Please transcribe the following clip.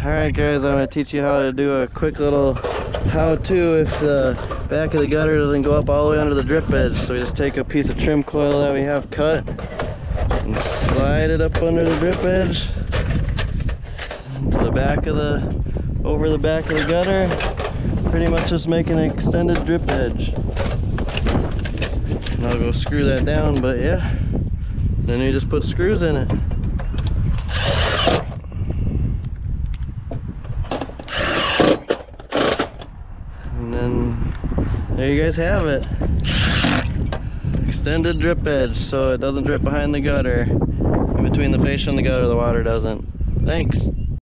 Alright guys, I'm going to teach you how to do a quick little how-to if the back of the gutter doesn't go up all the way under the drip edge. So we just take a piece of trim coil that we have cut and slide it up under the drip edge to the back of the, over the back of the gutter. Pretty much just make an extended drip edge. And I'll go screw that down, but yeah. Then you just put screws in it. And there you guys have it. Extended drip edge so it doesn't drip behind the gutter. In between the fascia and the gutter the water doesn't. Thanks.